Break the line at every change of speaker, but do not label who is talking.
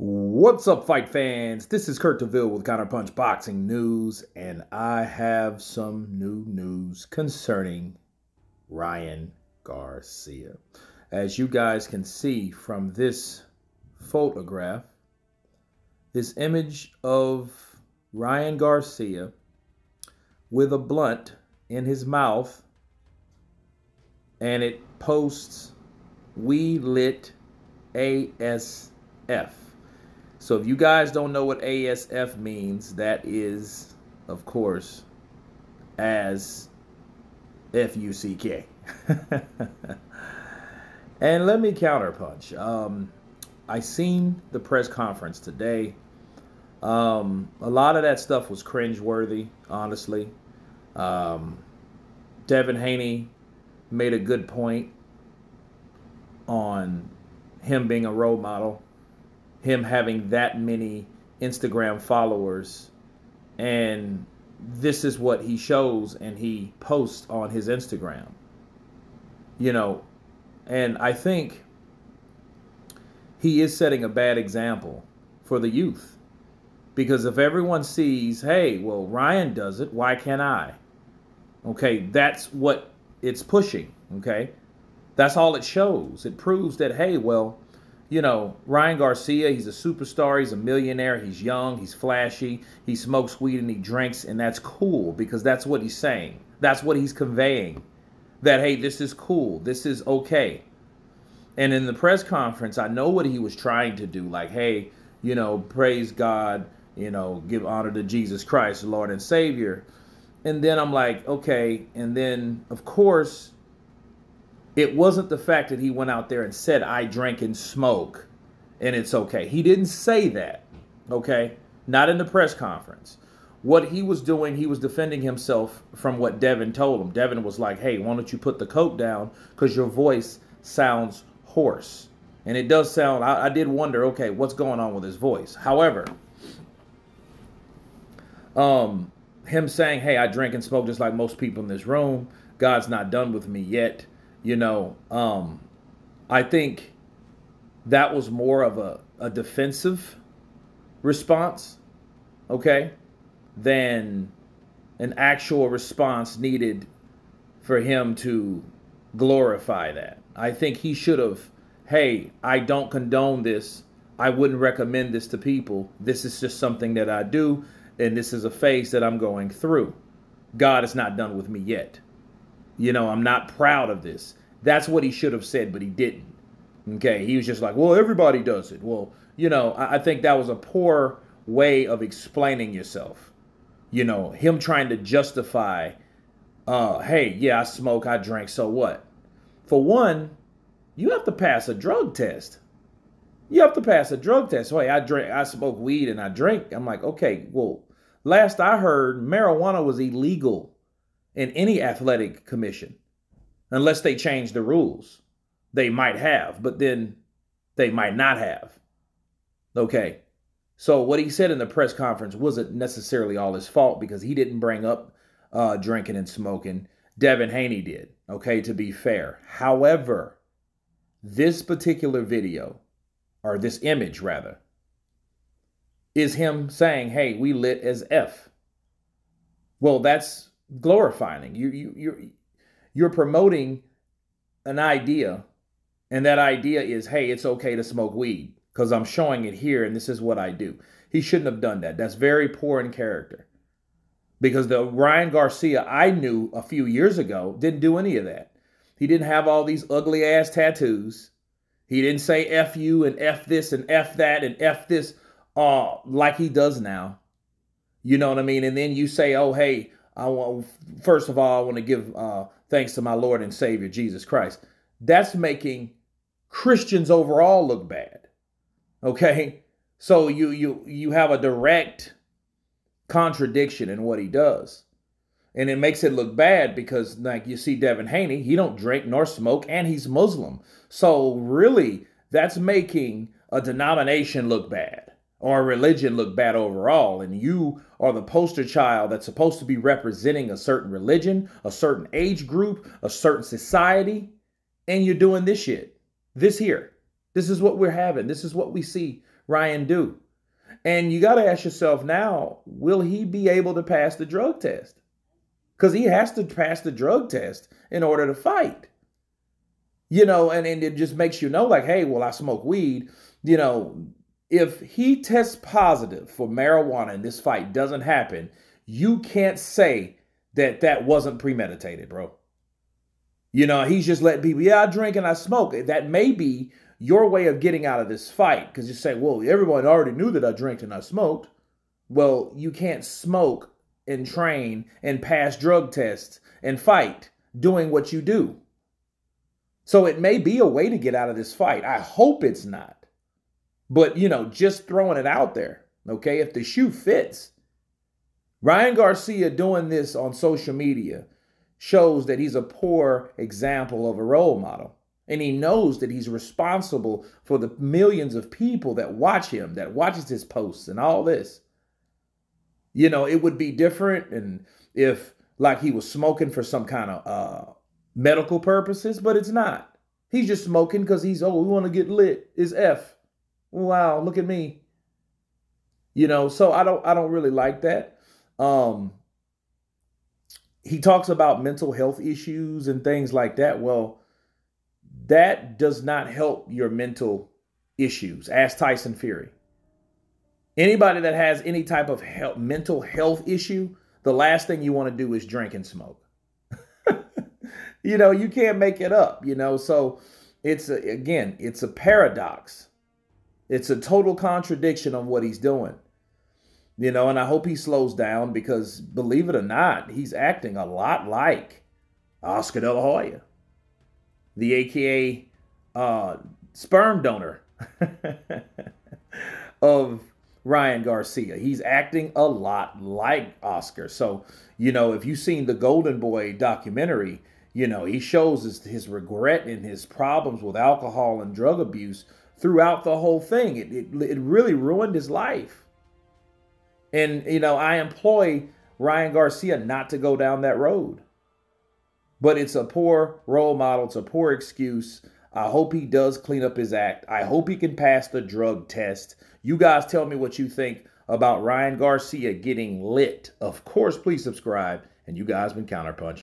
What's up, fight fans? This is Kurt DeVille with Counterpunch Boxing News, and I have some new news concerning Ryan Garcia. As you guys can see from this photograph, this image of Ryan Garcia with a blunt in his mouth, and it posts We Lit ASF. So if you guys don't know what ASF means, that is, of course, as F-U-C-K. and let me counterpunch. Um, I seen the press conference today. Um, a lot of that stuff was cringeworthy, honestly. Um, Devin Haney made a good point on him being a role model him having that many Instagram followers and this is what he shows and he posts on his Instagram. You know, and I think he is setting a bad example for the youth. Because if everyone sees, hey, well, Ryan does it, why can't I? Okay, that's what it's pushing. Okay, that's all it shows. It proves that, hey, well, you know, Ryan Garcia, he's a superstar, he's a millionaire, he's young, he's flashy, he smokes weed and he drinks, and that's cool because that's what he's saying. That's what he's conveying. That, hey, this is cool, this is okay. And in the press conference, I know what he was trying to do. Like, hey, you know, praise God, you know, give honor to Jesus Christ, Lord and Savior. And then I'm like, okay. And then, of course, it wasn't the fact that he went out there and said, I drink and smoke and it's okay. He didn't say that, okay? Not in the press conference. What he was doing, he was defending himself from what Devin told him. Devin was like, hey, why don't you put the coat down because your voice sounds hoarse. And it does sound, I, I, did wonder, okay, what's going on with his voice? However, um, him saying, hey, I drink and smoke just like most people in this room. God's not done with me yet you know, um, I think that was more of a, a defensive response, okay, than an actual response needed for him to glorify that. I think he should have, hey, I don't condone this. I wouldn't recommend this to people. This is just something that I do, and this is a phase that I'm going through. God is not done with me yet. You know, I'm not proud of this. That's what he should have said, but he didn't. Okay, he was just like, well, everybody does it. Well, you know, I, I think that was a poor way of explaining yourself. You know, him trying to justify, uh, hey, yeah, I smoke, I drink, so what? For one, you have to pass a drug test. You have to pass a drug test. So, hey, I drink, I smoke weed and I drink. I'm like, okay, well, last I heard, marijuana was illegal in any athletic commission unless they change the rules. They might have, but then they might not have. Okay. So what he said in the press conference wasn't necessarily all his fault because he didn't bring up uh, drinking and smoking. Devin Haney did. Okay, to be fair. However, this particular video, or this image rather, is him saying, "Hey, we lit as F." Well, that's glorifying. You you you you're promoting an idea, and that idea is, hey, it's okay to smoke weed because I'm showing it here and this is what I do. He shouldn't have done that. That's very poor in character. Because the Ryan Garcia I knew a few years ago didn't do any of that. He didn't have all these ugly ass tattoos. He didn't say F you and F this and F that and F this uh, like he does now. You know what I mean? And then you say, oh, hey, I want, first of all, I want to give uh, thanks to my Lord and Savior, Jesus Christ. That's making Christians overall look bad. Okay? So you you you have a direct contradiction in what he does. And it makes it look bad because like you see Devin Haney, he don't drink nor smoke and he's Muslim. So really that's making a denomination look bad or religion look bad overall. And you are the poster child that's supposed to be representing a certain religion, a certain age group, a certain society, and you're doing this shit. This here. This is what we're having. This is what we see Ryan do. And you got to ask yourself now, will he be able to pass the drug test? Because he has to pass the drug test in order to fight. You know, and, and it just makes you know, like, hey, well, I smoke weed. You know, if he tests positive for marijuana and this fight doesn't happen, you can't say that that wasn't premeditated, bro. You know, he's just letting people, yeah, I drink and I smoke. That may be your way of getting out of this fight because you say, well, everyone already knew that I drank and I smoked. Well, you can't smoke and train and pass drug tests and fight doing what you do. So it may be a way to get out of this fight. I hope it's not. But, you know, just throwing it out there, okay? If the shoe fits, Ryan Garcia doing this on social media shows that he's a poor example of a role model. And he knows that he's responsible for the millions of people that watch him, that watches his posts and all this. You know, it would be different and if like he was smoking for some kind of uh, medical purposes, but it's not. He's just smoking because he's, oh, we want to get lit. Is F. Wow, look at me. You know, so I don't I don't really like that. Um he talks about mental health issues and things like that. Well, that does not help your mental issues. Ask Tyson Fury. Anybody that has any type of health, mental health issue, the last thing you want to do is drink and smoke. you know, you can't make it up, you know. So it's a, again, it's a paradox. It's a total contradiction on what he's doing. You know, and I hope he slows down because believe it or not, he's acting a lot like Oscar De La Hoya the AKA uh, sperm donor of Ryan Garcia. He's acting a lot like Oscar. So, you know, if you've seen the Golden Boy documentary, you know, he shows his, his regret and his problems with alcohol and drug abuse throughout the whole thing. It, it, it really ruined his life. And, you know, I employ Ryan Garcia not to go down that road. But it's a poor role model. It's a poor excuse. I hope he does clean up his act. I hope he can pass the drug test. You guys tell me what you think about Ryan Garcia getting lit. Of course, please subscribe. And you guys been Counterpunch.